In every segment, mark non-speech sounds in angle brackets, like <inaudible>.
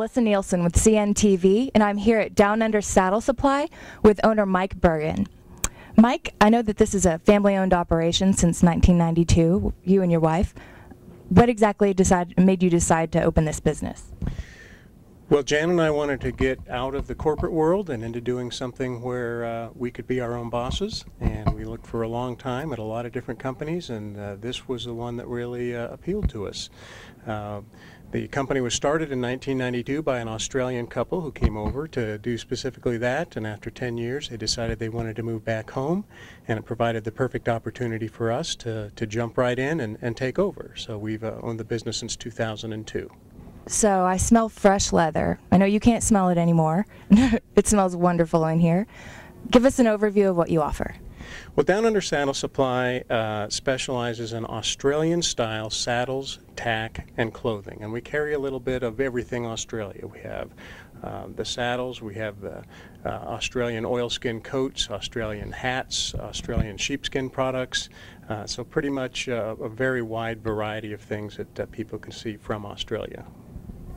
Melissa Nielsen with CNTV, and I'm here at Down Under Saddle Supply with owner Mike Bergen. Mike, I know that this is a family owned operation since 1992, you and your wife. What exactly decided, made you decide to open this business? Well, Jan and I wanted to get out of the corporate world and into doing something where uh, we could be our own bosses. And we looked for a long time at a lot of different companies, and uh, this was the one that really uh, appealed to us. The company was started in 1992 by an Australian couple who came over to do specifically that, and after 10 years they decided they wanted to move back home, and it provided the perfect opportunity for us to, to jump right in and, and take over. So we've uh, owned the business since 2002. So I smell fresh leather. I know you can't smell it anymore. <laughs> it smells wonderful in here. Give us an overview of what you offer. Well, Down Under Saddle Supply uh, specializes in Australian style saddles, tack, and clothing. And we carry a little bit of everything Australia. We have uh, the saddles, we have the uh, Australian oilskin coats, Australian hats, Australian sheepskin products. Uh, so pretty much uh, a very wide variety of things that people can see from Australia.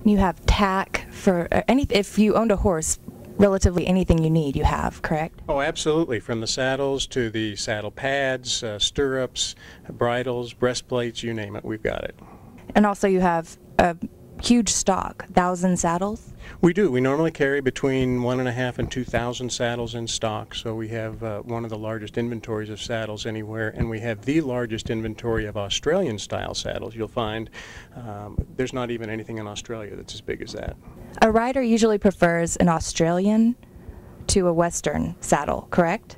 You have tack for uh, any. If you owned a horse, relatively anything you need you have, correct? Oh, absolutely. From the saddles to the saddle pads, uh, stirrups, bridles, breastplates, you name it, we've got it. And also you have a huge stock, thousand saddles? We do. We normally carry between one and a half and two thousand saddles in stock. So we have uh, one of the largest inventories of saddles anywhere, and we have the largest inventory of Australian style saddles. You'll find um, there's not even anything in Australia that's as big as that. A rider usually prefers an Australian to a Western saddle, correct?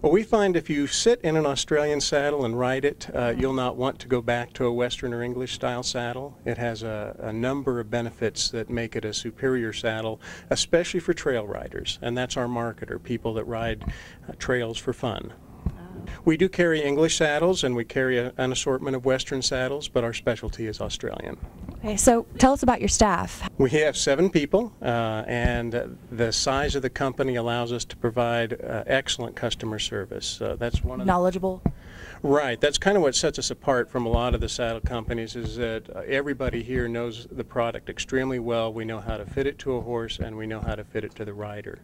Well, we find if you sit in an Australian saddle and ride it, uh, you'll not want to go back to a Western or English style saddle. It has a, a, number of benefits that make it a superior saddle, especially for trail riders. And that's our market, or people that ride uh, trails for fun. We do carry English saddles and we carry a, an assortment of Western saddles, but our specialty is Australian. Okay, so tell us about your staff. We have seven people, uh, and the size of the company allows us to provide uh, excellent customer service. Uh, that's one of knowledgeable. The, right. That's kind of what sets us apart from a lot of the saddle companies. Is that uh, everybody here knows the product extremely well. We know how to fit it to a horse, and we know how to fit it to the rider.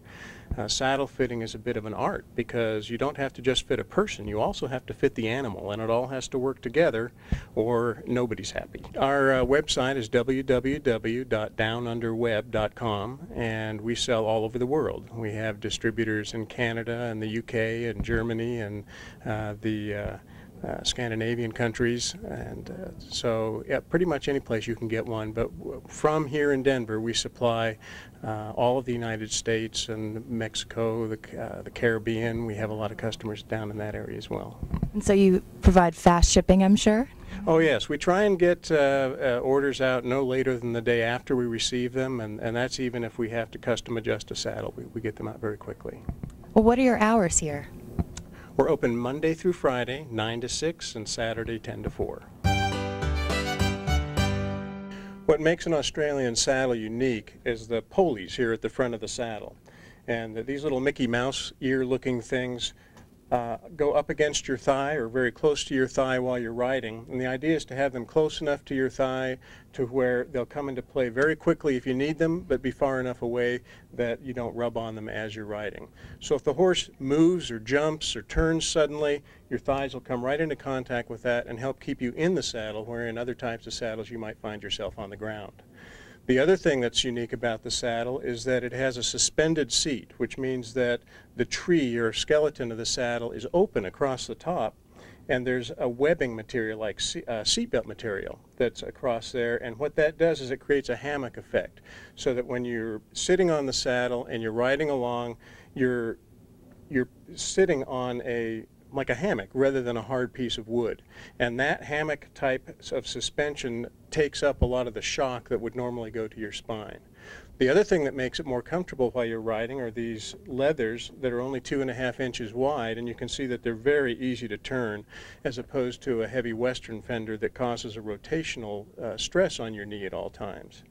Uh, saddle fitting is a bit of an art because you don't have to just fit a person, you also have to fit the animal, and it all has to work together or nobody's happy. Our uh, website is www.downunderweb.com, and we sell all over the world. We have distributors in Canada and the UK and Germany and uh, the uh, uh, Scandinavian countries, and uh, so yeah, pretty much any place you can get one. But from here in Denver, we supply uh, all of the United States and Mexico, the, uh, the Caribbean. We have a lot of customers down in that area as well. And so you provide fast shipping, I'm sure? Oh yes, we try and get uh, uh, orders out no later than the day after we receive them, and, and that's even if we have to custom adjust a saddle. We, we get them out very quickly. Well, what are your hours here? We're open Monday through Friday, 9 to 6, and Saturday, 10 to 4. What makes an Australian saddle unique is the poleys here at the front of the saddle. And these little Mickey Mouse ear looking things uh, go up against your thigh or very close to your thigh while you're riding. And the idea is to have them close enough to your thigh to where they'll come into play very quickly if you need them, but be far enough away that you don't rub on them as you're riding. So if the horse moves or jumps or turns suddenly, your thighs will come right into contact with that and help keep you in the saddle, where in other types of saddles you might find yourself on the ground. The other thing that's unique about the saddle is that it has a suspended seat, which means that the tree or skeleton of the saddle is open across the top and there's a webbing material like uh, seatbelt material that's across there and what that does is it creates a hammock effect so that when you're sitting on the saddle and you're riding along you're you're sitting on a like a hammock rather than a hard piece of wood. And that hammock type of suspension takes up a lot of the shock that would normally go to your spine. The other thing that makes it more comfortable while you're riding are these leathers that are only two and a half inches wide, and you can see that they're very easy to turn as opposed to a heavy western fender that causes a rotational uh, stress on your knee at all times.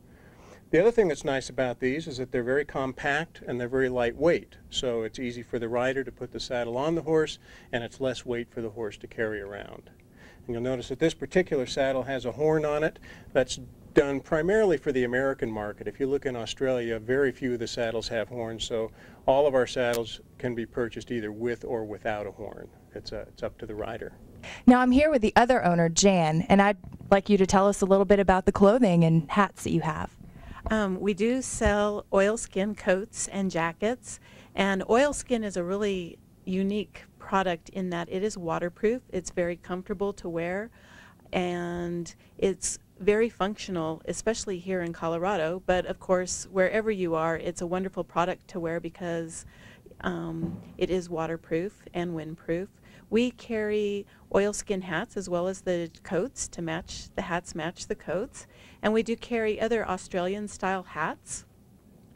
The other thing that's nice about these is that they're very compact and they're very lightweight. So it's easy for the rider to put the saddle on the horse and it's less weight for the horse to carry around. And you'll notice that this particular saddle has a horn on it that's done primarily for the American market. If you look in Australia, very few of the saddles have horns, so all of our saddles can be purchased either with or without a horn. It's, a, it's up to the rider. Now I'm here with the other owner, Jan, and I'd like you to tell us a little bit about the clothing and hats that you have. Um, we do sell oilskin coats and jackets, and oilskin is a really unique product in that it is waterproof, it's very comfortable to wear, and it's very functional, especially here in Colorado. But of course, wherever you are, it's a wonderful product to wear because um, it is waterproof and windproof. We carry oilskin hats as well as the coats to match, the hats match the coats. And we do carry other Australian style hats.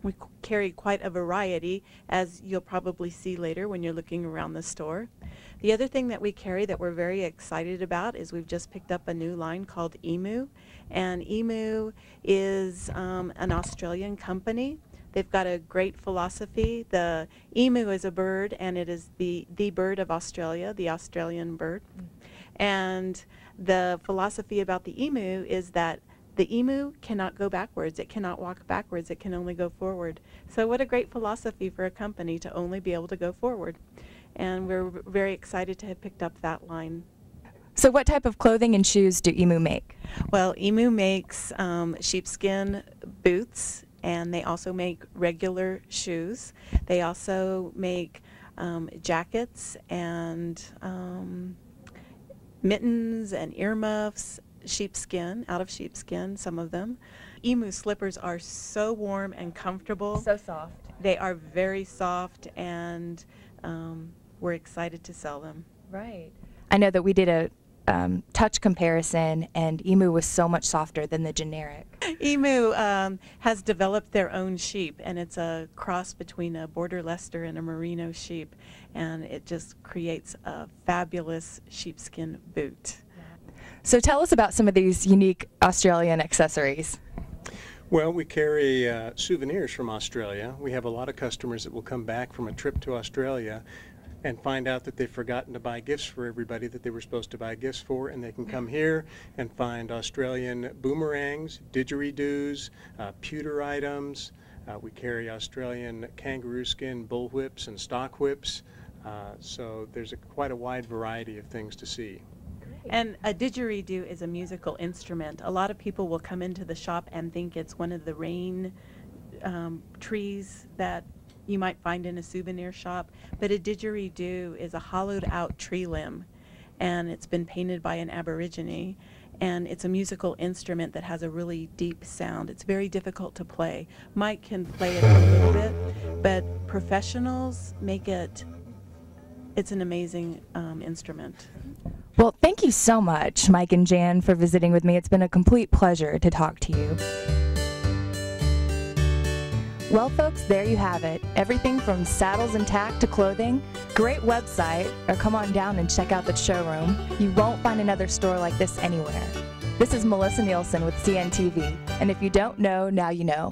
We carry quite a variety, as you'll probably see later when you're looking around the store. The other thing that we carry that we're very excited about is we've just picked up a new line called Emu. And Emu is um, an Australian company. They've got a great philosophy. The emu is a bird, and it is the, the bird of Australia, the Australian bird. And the philosophy about the emu is that the emu cannot go backwards. It cannot walk backwards. It can only go forward. So what a great philosophy for a company to only be able to go forward. And we're very excited to have picked up that line. So what type of clothing and shoes do Emu make? Well, Emu makes um, sheepskin boots and they also make regular shoes. They also make um, jackets and um, mittens and earmuffs, sheepskin, out of sheepskin, some of them. Emu slippers are so warm and comfortable. So soft. They are very soft and um, we're excited to sell them. Right. I know that we did a um, touch comparison, and Emu was so much softer than the generic. Emu um, has developed their own sheep, and it's a cross between a Border Leicester and a Merino sheep, and it just creates a fabulous sheepskin boot. So tell us about some of these unique Australian accessories. Well, we carry uh, souvenirs from Australia. We have a lot of customers that will come back from a trip to Australia and find out that they've forgotten to buy gifts for everybody that they were supposed to buy gifts for, and they can come here and find Australian boomerangs, didgeridoos, uh, pewter items. Uh, we carry Australian kangaroo skin bullwhips and stock whips. Uh, so there's a, quite a wide variety of things to see. And a didgeridoo is a musical instrument. A lot of people will come into the shop and think it's one of the rain um, trees that you might find in a souvenir shop. But a didgeridoo is a hollowed out tree limb and it's been painted by an aborigine and it's a musical instrument that has a really deep sound. It's very difficult to play. Mike can play it a little bit, but professionals make it, it's an amazing um, instrument. Well, thank you so much, Mike and Jan, for visiting with me. It's been a complete pleasure to talk to you. Well, folks, there you have it. Everything from saddles and tack to clothing. Great website, or come on down and check out the showroom. You won't find another store like this anywhere. This is Melissa Nielsen with CNTV, and if you don't know, now you know.